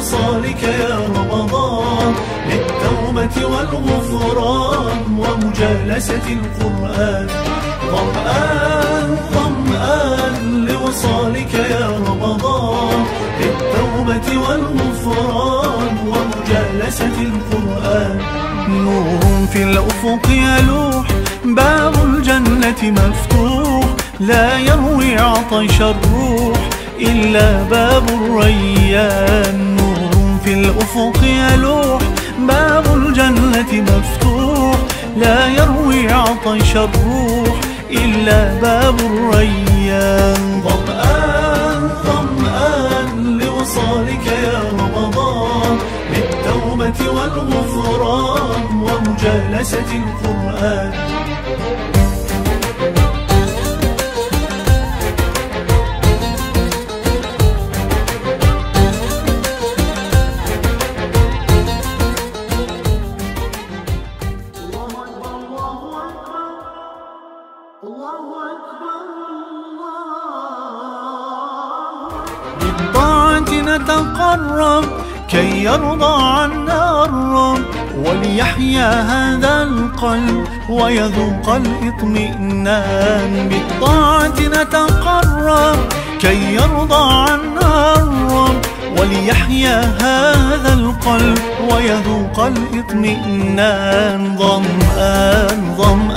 لوصالك يا رمضان للتوبة والغفران ومجالسة القرآن. ظمآن ظمآن لوصالك يا رمضان للتوبة والغفران ومجالسة القرآن. نور في الأفق يلوح باب الجنة مفتوح لا يروي عطش الروح إلا باب الريان. الأفق يلوح باب الجنة مفتوح لا يروي عطش الروح إلا باب الريان. ظمآن ظمآن لوصالك يا رمضان للتوبة والغفران ومجالسة القرآن. بالطاعة نتقرب كي يرضى عنا الرب وليحيا هذا القلب ويذوق الاطمئنان. بالطاعة نتقرب كي يرضى عنا الرب وليحيا هذا القلب ويذوق الاطمئنان. ظمآن ظمآن